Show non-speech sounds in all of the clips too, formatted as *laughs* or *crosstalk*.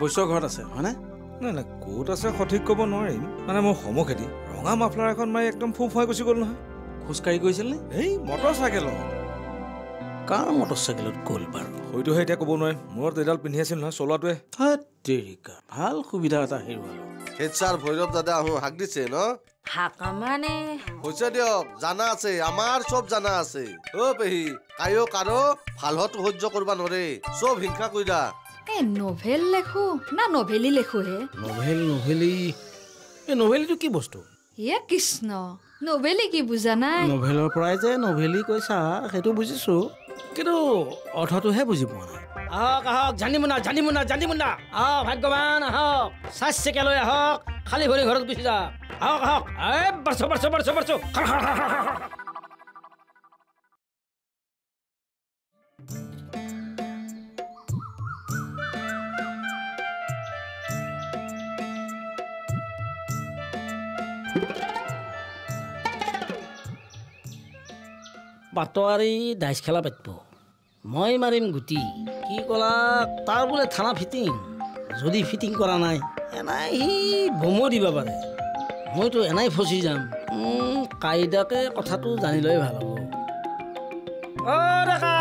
বৈশ্য ঘৰত আছে হয়নে? নাই নাই ক'ত আছে সঠিক ক'ব নোৱাৰিম। মানে মোৰ সমখেতি ৰঙা মাফলাৰ এখন মাৰি একদম ফু ফুৱাই গুচি গ'ল নহয়। খোজকাঢ়ি গৈছিল নে? এই মটৰ চাইকেলত কাৰ মটৰ চাইকেলত গ'ল বাৰু? হয়তোহে এতিয়া ক'ব নোৱাৰিম। মূৰত এডাল পিন্ধি আছিল নহয় চলোৱাটোৱে। তেৰিকা ভাল সুবিধা এটা হেৰুৱালো হেড ছাৰ ভৈৰৱ দাদা আহোঁ হাক দিছে ন? হাকা মানে। হৈছে দিয়ক জানা আছে আমাৰ চব জানা আছে। অ পেহী কায়ো কাৰো ভাল হত সহ্য কৰিব নোৱাৰে। চব হিংসা কৰিলা। এই নভেল লেখো না নভেলি লেখোহে নভেল নভেলি এই নভেলিটো কি বস্তু? ইয়ে কৃষ্ণ। নভেলি কি বুজা নাই? নভেলৰ পৰাই যে নভেলি কৈছা সেইটো বুজিছো। কিন্তু অৰ্থটোহে বুজি পোৱা নাই। আহক আহক জানিব না জানিব না জানিব না। আহক ভাগ্যৱান আহক চাই চেকেলৈ আহক খালী ভৰি ঘৰত গুচি যা। আহক আহক। এই বাৰছো বাৰছো বাৰছো বাৰছো পাটোৱাৰী ডাইচ খেলা পাতিব। মই মাৰিম গুটি। কি ক'লা? তাৰ বোলে থানা ফিটিং। যদি ফিটিং কৰা নাই এনাই সি বমো দিব পাৰে। মইতো এনাই ফচি যাম। কাইদাকে কথাটো জানি লৈ ভাল হ'ব। অ ডেকা!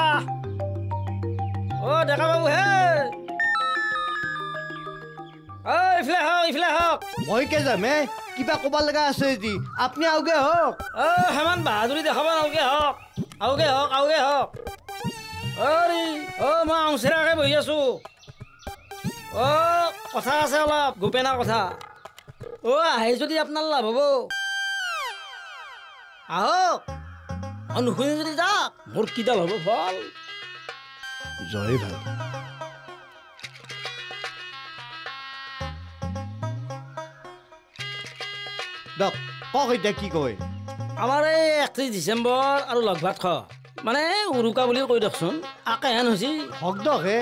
অ ডেকা বাবু হে! অ ইফালে হওক ইফালে হওক মই কে যাম হে? কিবা ক'ব লগা আছে যদি। আপুনি আউগে হওক। অ হেমান বাহাদুৰি দেখাব নালগে হওক। আউগে হওক আউগে হওক। অৰি অ মই অংশীৰাকে বহি আছো। অ কথা আছে অলপ গোপেনা কথা। অ আহে যদি আপোনাৰ লাভ হ'ব। আহক। অ নুশুনি যদি যাওক মোৰ কিডাল হ'ব ফল জয় ভাল দক কওক এতিয়া কি কয়? আমাৰ এই একত্ৰিছ ডিচেম্বৰ আৰু লগ ভাত খ। মানে উৰুকা বুলি কৈ দিয়কচোন। আকেহেন হৈছে। হক দক হে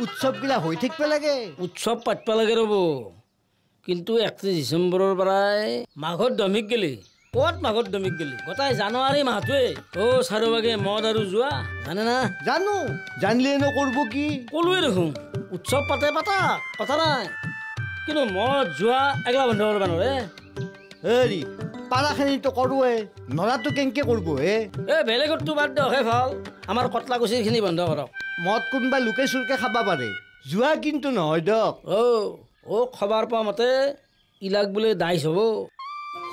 উৎসৱবিলাক হৈ থাকিব লাগে। উৎসৱ পাতিব লাগে ৰ'ব। কিন্তু একত্ৰিছ ডিচেম্বৰৰ পৰাই মাঘত দমিক গেলি। ক'ত মাঘত দমিক গেলি? গোটাই জানুৱাৰী মাহটোৱে। অ' চাৰিওভাগে মদ আৰু যোৱা জানে না? জানো জানিলেনো কৰিব কি? ক'লোৱে দেখোন। উৎসৱ পাতে পাতা কথা নাই। কিন্তু মদ যোৱা এগলা বন্ধ কৰিব নোৱাৰে। হেৰি পাৰাখিনিতো কৰোৱে। নৰাটো কেনেকে কৰিব হে এই বেলেগততো বাদ দিয়ক হে ভাল। আমাৰ কটলাকুচিখিনি বন্ধ কৰক। মদ কোনোবা লোকে চুৰকে খাব পাৰে। যোৱা কিন্তু নহয় দক। অ' অ' খবৰ পোৱা মতে ইলাক বোলে দাইচ হ'ব।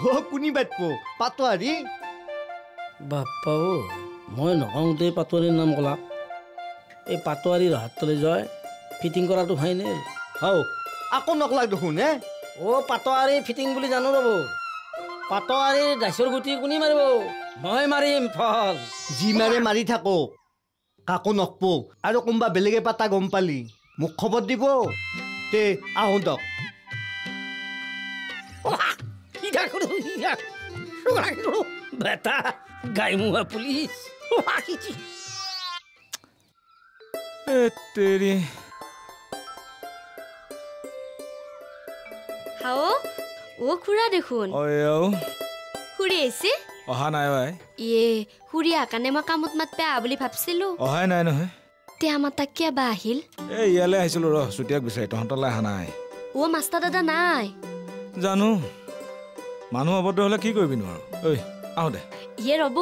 অ কোনি বাটব পাতোৱাৰী বাপ্পা অ মই নকওঁতেই পাটোৱাৰীৰ নাম ক'লাক এই পাটোৱাৰীৰ হাতলৈ যায় ফিটিং কৰাটো ফাইনেল। হৌ আকৌ নকলাক দেখোন হে? অ' পাটোৱাৰী ফিটিং বুলি জানো ৰ'ব। পাটোৱাৰীৰ দাইচৰ গুটি কোনে মাৰিব? মই মাৰিম ফল যি মাৰে মাৰি থাকক কাকো নকব আৰু কোনোবা বেলেগে পাতা গম পালি মোক খবৰ দিব। তে আহোঁ দক। বেটা গাইমুৱা পুলিচ। তেৰি। হাও অ খুৰা দেখোন। খুৰী আহিছে অহা নাই অই ইয়ে খুৰী আহা কাৰণে মই কামত মাতপে আহা বুলি ভাবছিলো। অহাই নাই নহয়। তে আমাৰ তাক কিয় বা আহিল? এই ইয়ালৈ আহিছিলোঁ ৰ চুতীয়াক বিচাৰি তহঁতলৈ অহা নাই। অ মাষ্টাৰ দাদা নাই। জানো মানুহ অভদ্ৰ হ'লে কি কৰিবি নোৱাৰো ঐ আহোঁ দে। ইয়ে ৰ'ব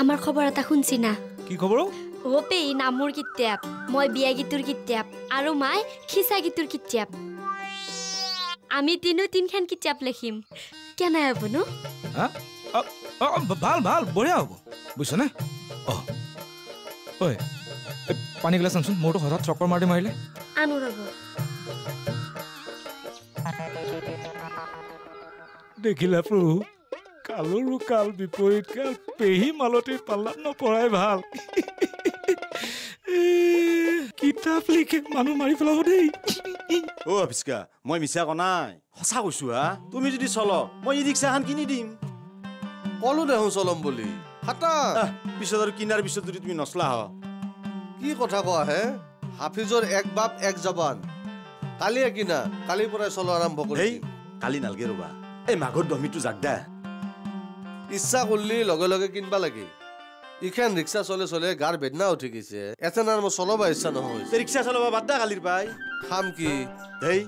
আমাৰ খবৰ এটা শুনছি না কি খবৰ অ? অ পেহী নামৰ কিতাপ মই বিয়া গীতৰ কিতাপ আৰু মাই খিচা গীতৰ কিতাপ। আমি তিনিও তিনিখন কিতাপ লিখিম। কেনে হ'বনো হা? অ, অ, অ, ভাল ভাল বঢ়িয়া হ'ব। বুজিছনে? অ। ঐ পানী গিলাচ আনচোন মোৰতো হঠাৎ চক্কৰ মাৰি মাৰিলে। আনো ৰ'ব। দেখিলা প্ৰভু কালৰো কাল বিপৰীত কাল পেহী মালতীৰ পাল্লাত নপৰাই ভাল। *laughs* কিতাপ লিখে মানুহ মাৰি পেলাব দেই। অ আফিচকা মই মিছা কোৱা নাই। সঁচা কৈছো হা? তুমি যদি চল মই ই ৰিক্সাখন কিনি দিম। কলো দেখোন চলম বুলি। হাতা। পিছত আৰু কিনাৰ পিছত যদি তুমি নচলা হ। কি কথা কোৱা হে? হাফিজৰ এক বাপ এক জবান। কালিয়ে কিনা কালিৰ পৰাই চলো আৰম্ভ কৰি কালি নালগে ৰবা। এই মাঘৰ দমিটো জাক দা। ইচ্ছা কৰিলি লগে লগে কিনবা লাগে। ইখান ৰিক্সা চলে চলে গাৰ বেদনা উঠি গৈছে। এথেন আৰু মোৰ চলাব ইচ্ছা নহয়। ৰিক্সা চলাব বাদ দা কালিৰ পাই। খাম কি? দেই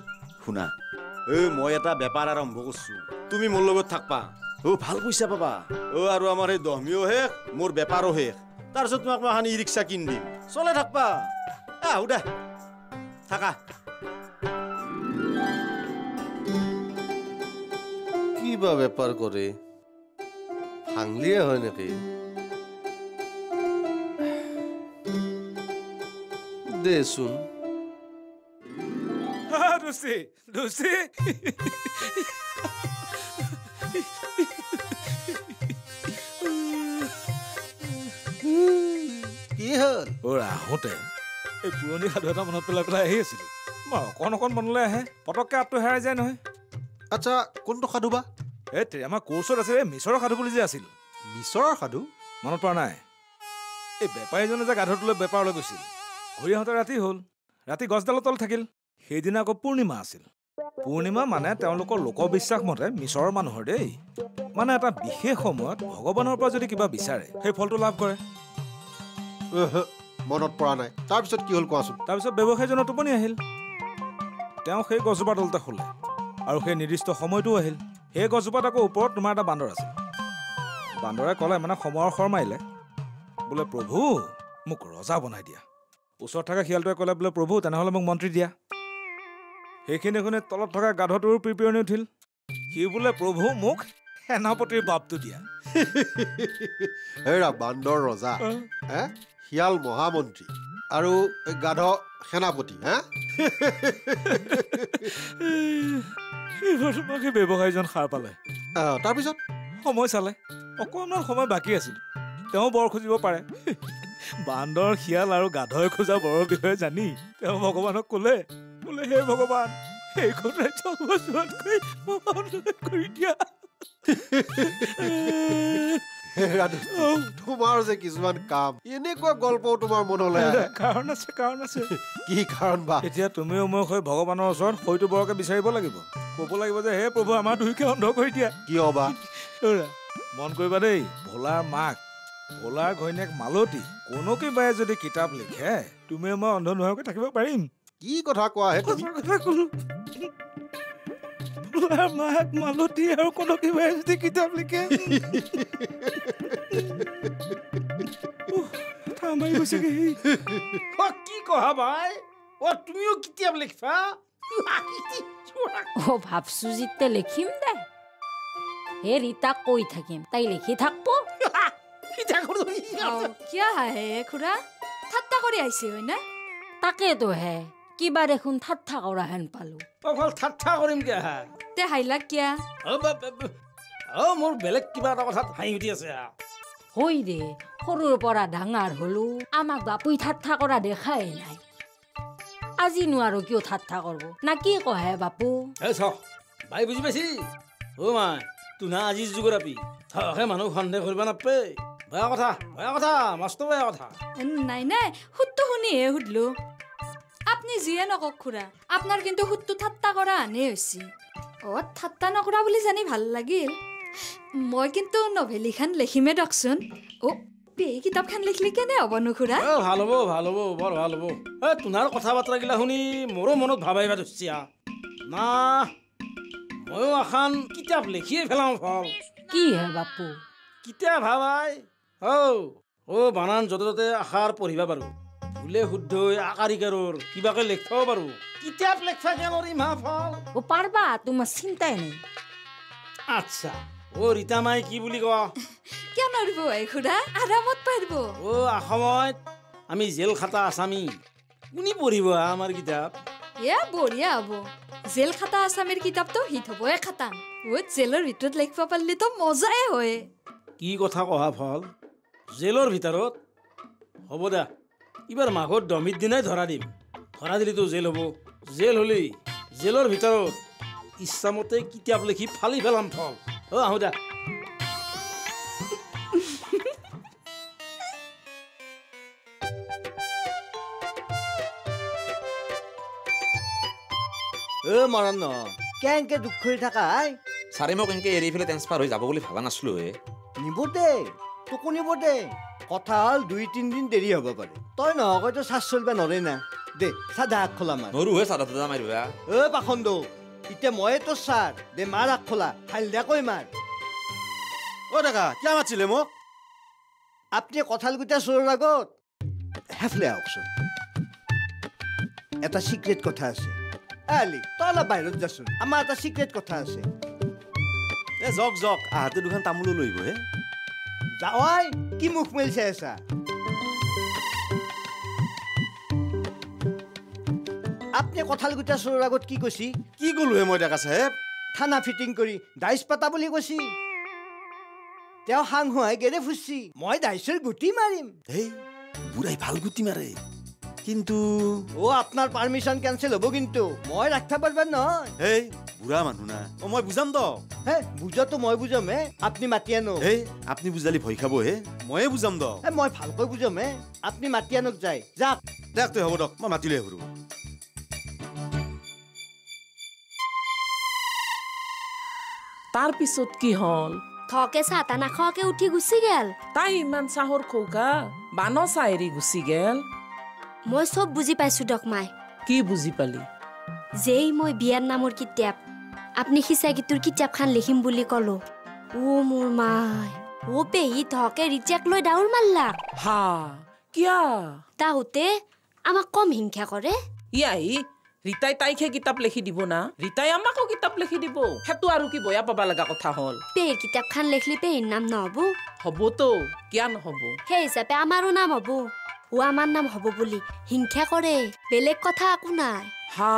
শুনা। এ মই এটা বেপাৰ আৰম্ভ কৰিছো। তুমি মোৰ লগত থাকবা। অ ভাল পইচা পাবা। অ আৰু আমাৰ সেই দহমিও শেষ মোৰ বেপাৰো শেষ। তাৰপিছত তোমাক মই এখন ই ৰিক্সা কিনি দিম। চলাই থাকবা। আহো দে থাকা। কি বা বেপাৰ কৰে? ভাঙলিয়ে হয় নেকি? দেচোন দোষী দোষী কি হ'ল অ আহোঁতে এই পুৰণি সাধু এটা মনত পেলাই পেলাই আহি আছিলোঁ মই অকণ অকণ মনলৈ আহে পটককৈ আপটো হেৰাই যায় নহয় আচ্ছা কোনটো সাধু বা এই তে- আমাৰ কোৰ্চত আছে এই মিছৰৰ সাধু বুলি যে আছিল মিছৰৰ সাধু মনত পৰা নাই এই বেপাৰীজনে যে গাধটোলৈ বেপাৰলৈ গৈছিল ঘূৰি আহোঁতে ৰাতি হ'ল। ৰাতি গছডালৰ তল থাকিল। সেইদিনা আকৌ পূৰ্ণিমা আছিল। পূৰ্ণিমা মানে তেওঁলোকৰ লোকবিশ্বাস মতে মিছৰৰ মানুহৰ দেই। মানে এটা বিশেষ সময়ত ভগৱানৰ পৰা যদি কিবা বিচাৰে সেই ফলটো লাভ কৰে। মনত পৰা নাই। তাৰপিছত কি হ'ল কোৱাচোন? তাৰপিছত ব্যৱসায়ীজনৰ টোপনি আহিল। তেওঁ সেই গছজোপা তলতে শুলে আৰু সেই নিৰ্দিষ্ট সময়টো আহিল। সেই গছজোপাত আকৌ ওপৰত তোমাৰ এটা বান্দৰ আছিল। বান্দৰে ক'লে মানে সময়ৰ শৰ মাৰিলে। বোলে প্ৰভু মোক ৰজা বনাই দিয়া। ওচৰত থকা শিয়ালটোৱে ক'লে বোলে প্ৰভু তেনেহ'লে মোক মন্ত্ৰী দিয়া। সেইখিনি শুনি তলত থকা গাধটোৰ পিৰপিৰণি উঠিল। সি বোলে প্ৰভু মোক সেনাপতিৰ বাপটো দিয়া। *laughs* হেৰা বান্দৰ ৰজা হে? শিয়াল মহামন্ত্ৰী আৰু গাধ সেনাপতি হে? তোমাক সেই ব্যৱসায়ীজন সাৰ পালে। তাৰপিছত? সময় চালে। অকণমান সময় বাকী আছিল। তেওঁ বৰ খুজিব পাৰে। বান্দৰ শিয়াল আৰু গাধই খোজা বৰৰ বিষয়ে জানি তেওঁ ভগৱানক ক'লে বোলে হে ভগৱান সেইখন ৰাজ্য মই যোৱাতকৈ মহানলৈ কৰি দিয়া। তোমাৰ যে কিছুমান কাম এনেকুৱা গল্পও তোমাৰ মনলৈ কাৰণ আছে কাৰণ আছে। কি কাৰণ বা? এতিয়া তুমিও মই হৈ ভগৱানৰ ওচৰত সৈটো বৰকে বিচাৰিব লাগিব। ক'ব লাগিব যে হে প্ৰভু আমাৰ দুইকে অন্ধ কৰি দিয়া। কিয় বা? মন কৰিবা দেই ভোলাৰ মাক ভোলাৰ ঘৈণীয়েক মালতী কোনোকে বাই যদি কিতাপ লিখে তুমি মই অন্ধ নোহোৱাকৈ থাকিব পাৰিম। কি কথা কোৱা হে তুমি? সঁচা কথা ক'লো? ভোলাৰ মাক মালতী আৰু কোনোকে বাই যদি কিতাপ লিখে। মাৰি গৈছেগে কি কহা ভাই? অ তুমিও কিতাপ লিখবা অ ভাবছো যেতিয়া লিখিম দে। হে ৰীতাক কৈ থাকিম তাই লিখি থাকব। কিয় হাঁহে খুৰা ঠাট্টা কৰি আহিছে হয় না তাকেতো হে কিবা দেখোন ঠাট্টা কৰা হেন পালো অ ভাল ঠাট্টা কৰিম কে হা তে হাইলাক কিয়া অ মোৰ বেলেগ কিবা এটা কথাত হাঁহি উঠি আছে হা দে সৰুৰ পৰা ডাঙৰ হলো আমাক বাপুই ঠাট্টা কৰা দেখাই নাই আজি নোৱাৰো কিয় ঠাট্টা কৰব না কি কহে বাপু হে চ ভাই বুজি পাইছি অ মাই তোনা আজিৰ যুগৰ আপি থহে মানুহ সন্দেহ কৰিব নাপে বেয়া কথা বেয়া কথা মস্ত বেয়া কথা নাই নাই সুতটো শুনিহে সুধলো। আপুনি যিয়ে নকওক খুৰা আপোনাৰ কিন্তু সুতটো ঠাট্টা কৰা আনে হৈছে। অ ঠাট্টা নকৰা বুলি জানি ভাল লাগিল। মই কিন্তু নভেলিখন লিখিমে দকচোন অ পেহী কিতাপখন লিখলি কেনে হ'বনো খুৰা? অ ভাল হ'ব ভাল হ'ব বৰ ভাল হ'ব। এ তোনাৰ কথা বাৰ্তাগিলা শুনি মোৰো মনত ভাব আহিবা ধৰিছে হা। না ময়ো এখন কিতাপ লিখিয়ে পেলাওঁ ফল। কি হে বাপু? কিতাপ ভাবাই? ঔ অ বানান য'তে ত'তে আশাৰ পঢ়িবা পাৰোঁ। ভুলে শুদ্ধ আকাৰিকাৰৰ কিবাকে লিখবাও পাৰোঁ। কিতাপ লিখবা হা ফল? পাৰবা তোমাৰ চিন্তাই নাই। আচ্ছা অ ৰীতা মাই কি বুলি কোৱা? *laughs* কিয় নৰিব এই খুৰা? আৰামত পাৰিব। অ অসমত আমি জেল খাটা আছামী। কোনে পঢ়িব হা আমাৰ কিতাপ? এ বঢ়িয়া হ'ব। জেল খাটা আছামীৰ কিতাপটো হিট খাটাং। অ জেলৰ ভিতৰত লিখিব পাৰিলেতো মজাই হয়। কি কথা কহা ফল? জেলৰ ভিতৰত? হ'ব দে এইবাৰ মাঘৰ দমিৰ দিনাই ধৰা দিম। ধৰা দিলেতো জেল হ'ব। জেল হ'লেই জেলৰ ভিতৰত ইচ্ছামতে কিতাপ লিখি ফালি পেলাম ফল অ আহোঁ দে। এ মৰণ কেনকে দুখ কৰি থাকা আই? ছাৰে মোক এনেকৈ এৰি পেলাই ট্ৰেন্সফাৰ হৈ যাব বুলি ভবা নাছিলোঁ হে নিব দে টোকনিব দে কথা হ'ল দুই তিনিদিন দেৰি হ'ব পাৰে। তই নহকৈতো চাৰ্জ চলিব নৰে না। দে চাদা আগ খোলা মাৰ। নৰো হে চাদা তাদা মাৰিবা। অ পাখন্দ এতিয়া ময়ে তোৰ ছাৰ। দে মাৰ আগ খোলা। হালধাকৈ মাৰ। অ' ডেকা কিয় মাতিছিলে মোক? আপুনি কঁঠালগুটা চোৰৰ আগত? হেফলে আহকচোন এটা চিক্ৰেট কথা আছে। আলি তই অলপ বাহিৰত যাচোন। আমাৰ এটা চিক্ৰেট কথা আছে। এ জক জক। আহাতে দুখন তামোলো লৈ আহিব হে। যাৱাই কি মুখ মেলি চাই আছা আপুনি কঁঠালগুটা চোৰৰ আগত কি কৈছি কি ক'লো হে মই ডেকা চাহেব থানা ফিটিং কৰি দাইচ পাতা বুলি কৈছি তেওঁ সাং হোৱাই গেৰে ফুচছি মই দাইচৰ গুটি মাৰিম হেই বুঢ়াই ভাল গুটি মাৰে কিন্তু অ' আপোনাৰ পাৰ্মিশ্যন কেঞ্চেল হ'ব কিন্তু মই ৰাখিব পাৰিব নহয় হেই বুঢ়া মানুহ না। অ' মই বুজাম দ। হে বুজাটো মই বুজাম হে আপুনি মাতি আনো। হেই আপুনি বুজালি ভয় খাব হে। ময়ে বুজাম দ। হে মই ভালকৈ বুজাম হে আপুনি মাতি আনক যায় যাওক দেখ তই হ'ব দক মই মাতি লৈ আহিব তাৰ পিছত কি হ'ল? থকে চাহ তাহ নাখোৱাকে উঠি গুচি গেল। তাই ইমান চাহৰ খৌকা বান চাহ এৰি গুচি গেল। মই চব বুজি পাইছো দক মাই। কি বুজি পালি? যেই মই বিয়াৰ নামৰ কিতাপ আপুনি সিঁচাগীটোৰ কিতাপখন লিখিম বুলি ক'লো? অ' মোৰ মাই অ' পেহী থকে ৰিচাক লৈ ডাউৰ মাৰলা। হা কিয়া? তাহুতে আমাক কম হিংসা কৰে। ইয়াই ৰীতাই তাইকহে কিতাপ লিখি দিব না? ৰীতাই আমাকো কিতাপ লিখি দিব। সেইটো আৰু কি বয়া পাবা লগা কথা হ'ল? পেহীৰ কিতাপখন লিখলি পেহীৰ নাম নহ'ব। হ'বতো কিয়া নহ'ব? সেই হিচাপে আমাৰো নাম হ'ব। ও আমাৰ নাম হ'ব বুলি হিংসা কৰে। বেলেগ কথা একো নাই। হা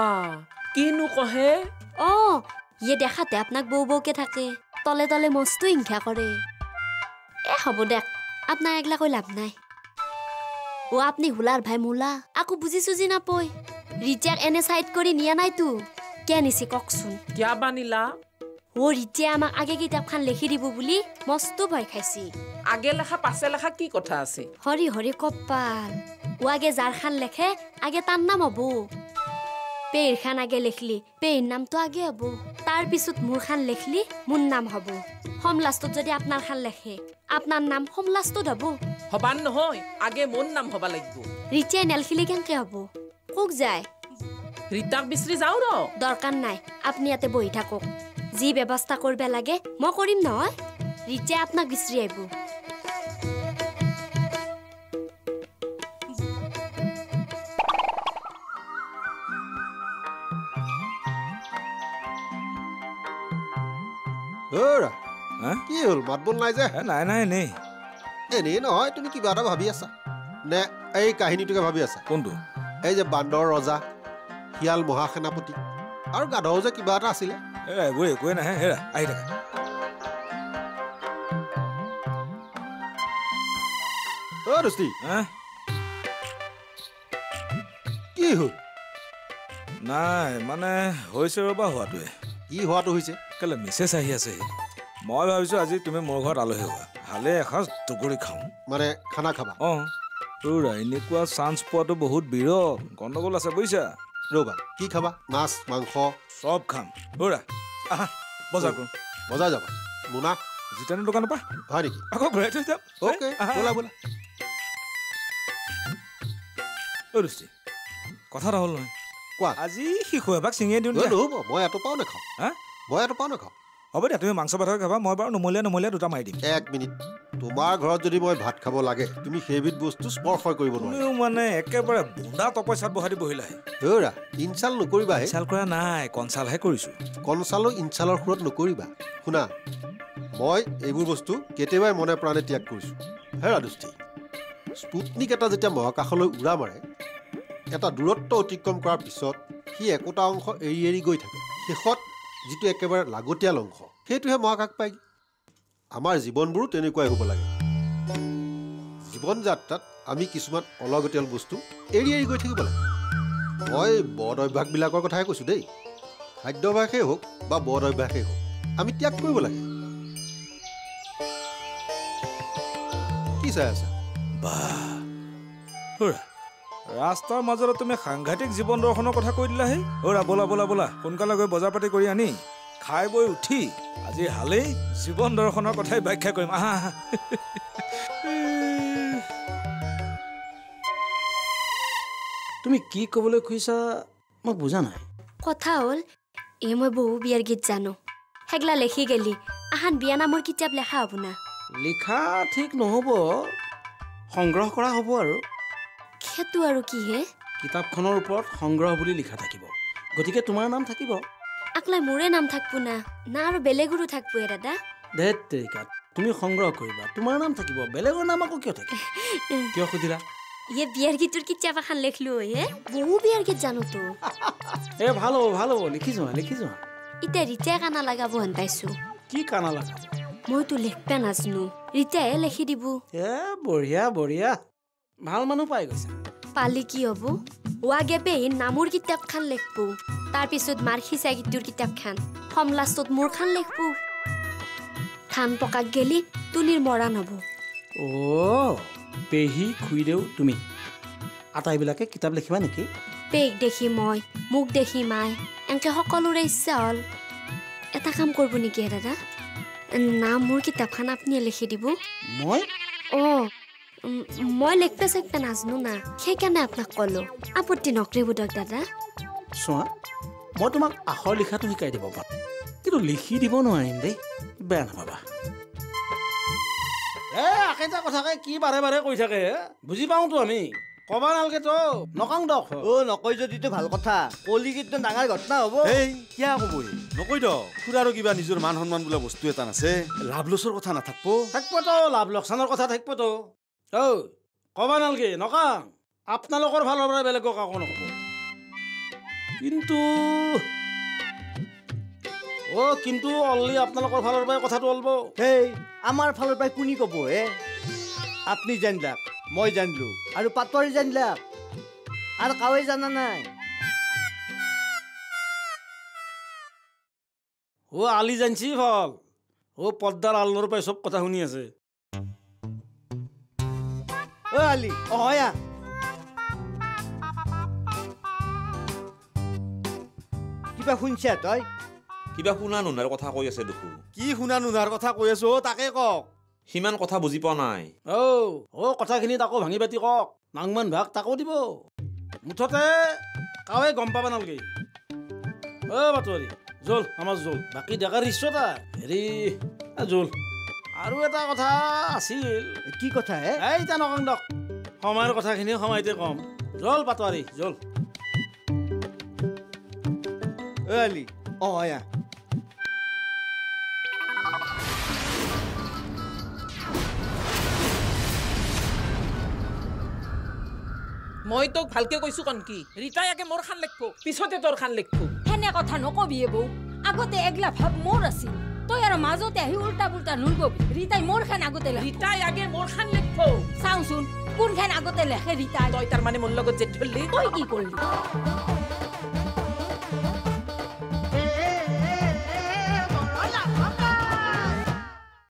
কিনো কহে? অ ইয়ে দেখাতে আপোনাক বৌ বৌকে থাকে। তলে তলে মস্তো হিংসা কৰে। এ হ'ব দেক আপোনাক এগলা কৈ লাভ নাই। অ আপুনি হোলাৰ ভাই মোলা আকৌ বুজি চুজি নাপয়। ৰিচাক এনে চাইড কৰি নিয়া নাইতো। কিয় নিছে কওকচোন। কিয়া বানিলা অ ৰিচাই আমাক আগে কিতাপখন লিখি দিব বুলি মস্তো ভয় খাইছি। আগে লেখা পাছে লেখা কি কথা আছে? হৰি হৰি কপাল। ও আগে যাৰ খান লেখে আগে তাৰ নাম হ'ব। পেহীৰ খান আগে লিখলি পেহীৰ নামটো আগে হ'ব। তাৰ পিছত মোৰ খান লিখলি মোৰ নাম হ'ব। সম লাষ্টত যদি আপোনাৰ খান লেখে আপোনাৰ নাম সম লাষ্টত হ'ব। হবান নহয় আগে মোৰ নাম হবা লাগিব। ৰিচাই নেলখিলি কেনেকে হ'ব? কোক যায়? ৰীতাক বিচাৰি যাওঁ ৰ। দৰকাৰ নাই আপুনি ইয়াতে বহি থাকক। যি ব্যৱস্থা কৰিব লাগে মই কৰিম নহয়। ৰিচাই আপোনাক বিচাৰি আহিব। অ'ৰা হা? কি হ'ল মাত বোল নাই যে নাই নাই এনেই এনেই নহয় তুমি কিবা এটা ভাবি আছা নে এই কাহিনীটোকে ভাবি আছা কোনটো এই যে বান্দৰ ৰজা শিয়াল মহাসেনাপতি আৰু গাধও যে কিবা এটা আছিলে এইবোৰ একোৱে নাহে হেৰা আহি থাকা অ' দোস্তি হা? কি হ'ল নাই মানে হৈছে ৰ'বা হোৱাটোৱে কি হোৱাটো হৈছে কেলে মেছেজ আহি আছে। মই ভাবিছোঁ আজি তুমি মোৰ ঘৰত আলহী হোৱা ভালে এসাঁজ টুকুৰি খাওঁ। মানে খানা খাবা? অঁ ৰ'ৰা এনেকুৱা চান্স পোৱাটো বহুত বিৰল। গণ্ডগোল আছে বুজিছা? ৰ'বা কি খাবা? মাছ মাংস? চব খাম। ৰ'ৰা আহা বজাৰ কৰোঁ। বজাৰ যাবা। মোনা? জিতানৰ দোকানৰ পৰা? হয় নেকি? আকৌ ঘূৰাই থৈ যাম। অ'কে ব'লা। ব'লা। অ' দৃষ্টি কথা এটা হ'ল নহয়। কোৱা। আজি শিশু এভাগ ছিঙিয়ে দিওঁ। নহ'ব মই এটোপাও নাখাওঁ। হা? মই এটোপাও নাখাওঁ। হ'ব দিয়া তুমি মাংস ভাতকে খাবা মই বাৰু নমলীয়া নমলীয়া দুটা মাৰি দিম। এক মিনিট তোমাৰ ঘৰত যদি মই ভাত খাব লাগে তুমি সেইবিধ বস্তু স্পৰ্শই কৰিব নোৱাৰা। মানে একেবাৰে বুন্দা তপস্যাত বহাই দি বহিলাহে অ'ৰা ইনচাল নকৰিবা হে। চাল কৰা নাই কনচালহে কৰিছোঁ। কনচালো ইনচালৰ সুৰত নকৰিবা। শুনা মই এইবোৰ বস্তু কেতিয়াবাই মনে প্ৰাণে ত্যাগ কৰিছোঁ। হেৰা দুষ্টি স্পুটনিক এটা যেতিয়া মহাকাশলৈ উৰা মাৰে এটা দূৰত্ব অতিক্ৰম কৰাৰ পিছত সি একোটা অংশ এৰি এৰি গৈ থাকে। শেষত যিটো একেবাৰে লাগতিয়াল অংশ সেইটোহে মহাকাশ পায়গৈ আমাৰ জীৱনবোৰো তেনেকুৱাই হ'ব লাগে। জীৱন যাত্ৰাত আমি কিছুমান অলাগতিয়াল বস্তু এৰি এৰি গৈ থাকিব লাগে। মই বদ অভ্যাসবিলাকৰ কথাই কৈছোঁ দেই। খাদ্যাভ্যাসেই হওক বা বদ অভ্যাসেই হওক আমি ত্যাগ কৰিব লাগে। কি চাই আছা? খুৰা ৰাস্তাৰ মাজতে তুমি সাংঘাতিক জীৱন দৰ্শনৰ কথা কৈ দিলাহে। অ'ৰা ব'লা ব'লা ব'লা সোনকালে গৈ বজাৰ পাতি কৰি আনি খাই বৈ উঠি আজি হালেই জীৱন দৰ্শনৰ কথাই ব্যাখ্যা কৰিম। আহা *laughs* তুমি কি ক'বলৈ খুজিছা মই বুজা নাই। কথা হ'ল এই মই বহু বিয়াৰ গীত জানো। সেগলা লেখি গেলি আহান বিয়া নামৰ কিতাপ লেখা হ'ব না। লিখা ঠিক নহ'ব সংগ্ৰহ কৰা হ'ব আৰু। সেইটো আৰু কি হে কিতাপখনৰ ওপৰত সংগ্ৰহ বুলি লিখা থাকিব। গতিকে তোমাৰ নাম থাকিব। আকলাই মোৰে নাম থাকব না না আৰু বেলেগৰো থাকব হে দাদা। ধেত তেৰিকা তুমি সংগ্ৰহ কৰিবা। তোমাৰ নাম থাকিব বেলেগৰ নাম আকৌ কিয় থাকিব? কিয় সুধিলা? ইয়ে বিয়াৰ গীতৰ কিতাপ এখন লেখলো হে বহু বিয়াৰ গীত জানোতো এ ভাল হ'ব ভাল হ'ব লিখি যোৱা লিখি যোৱা এতিয়া ৰীতাই কানা লগাব হেন পাইছো। কি কানা লগা মইতো লেখবা নাজনো ৰীতাইহে লেখি দিব। এ বঢ়িয়া বঢ়িয়া। ভাল মানুহ পাই গৈছা। পালি কি হ'ব? ৱাগে পেহীৰ নামৰ কিতাপখান লেখব তাৰপিছত মাৰ সিঁচা গীতৰ কিতাপখান সম লাষ্টত মোৰখান লেখব ধান পকাক গেলি তুলিৰ মৰাণ হ'ব। অ' পেহী খুৰীদেউ তুমি। আটাইবিলাকে কিতাপ লিখিবা নেকি? পেক দেখি মই মোক দেখি মাই। এনেকে সকলোৰে ইচ্ছা হ'ল। এটা কাম কৰিব নেকি দাদা? না মোৰ কিতাপখন আপুনিয়ে লিখি দিব। মই? অঁ মই লেখবা চেখবা নাজনো না সেইকাৰণে আপোনাক ক'লো। আপত্তি নকৰিব দিয়ক দাদা। চোৱা মই তোমাক আখৰ লিখাটো শিকাই দিব পাৰোঁ। কিন্তু লিখি দিব নোৱাৰিম দেই। বেয়া নাপাবা। এ আকেইটা কথাকে কি বাৰে বাৰে কৈ থাকে? বুজি পাওঁতো আমি। কবা নালগেতো নকাং দক। অ নকয় যদিতো ভাল কথা। কলি কিন্তু ডাঙৰ ঘটনা হ'ব? এই কিয়া ক'বই নকৈ দ খুৰাৰো কিবা নিজৰ মান সন্মান বোলা বস্তু এটা নাছে লাভ লছৰ কথা নাথাকব। থাকিবতো লাভ লোকচানৰ কথা থাকিবতো। ঐ কবা নালগে নকাং আপোনালোকৰ ফালৰ পৰা বেলেগক একো নক'ব। কিন্তু অ' কিন্তু অনলি আপোনালোকৰ ফালৰ পৰাই কথাটো ওলব সেই আমাৰ ফালৰ পৰাই কোনি ক'ব হে আপুনি জানিলাক মই জানিলো আৰু পাটৰি জানিলাক। আৰু কাৱে জানা নাই? অ' আলি জানছি ফল অ' পদ্মাৰ আলনৰ পৰাই চব কথা শুনি আছে। হয় আহ। কিবা শুনছা তই? কিবা শুনা নুনাৰ কথা কৈ আছে দেখো। কি শুনা নুনাৰ কথা কৈ আছো অ' তাকে কওক। সিমান কথা বুজি পোৱা নাই। অ' অ' কথাখিনি তাকো ভাঙি পাতি কওক। নাংমান ভাগ তাকো দিব। মুঠতে কাৱে গম পাব নালগে। অ' বাতৰি জল আমাৰ জল। বাকী ডেকাৰ ইচ্ছতা হেৰি এ, জল। আৰু এটা কথা আছিল। কি কথা হে? এই এতিয়া নকং দক সময়ৰ কথাখিনি সময়তে কম। জল পাতোৱাৰী জল। অ আলি অ হয়। মই তোক ভালকে কৈছো কন কি ৰীতাই আগে মোৰ খান লিখব পিছতে তোৰ খান লিখব। সেনে কথা নকবি বৌ আগতে এগলা ভাব মোৰ আছিল। তই আৰু মাজতে আহি উল্টা পুল্টা নুলগবি ৰীতাই মোৰ খান আগতে লেখ। ৰীতাই আগে মোৰ খান লিখব চাওঁচোন কোনখান আগতে লেখে ৰীতাই? তই তাৰমানে মোৰ লগত ধৰলি তই কি কৰিলি?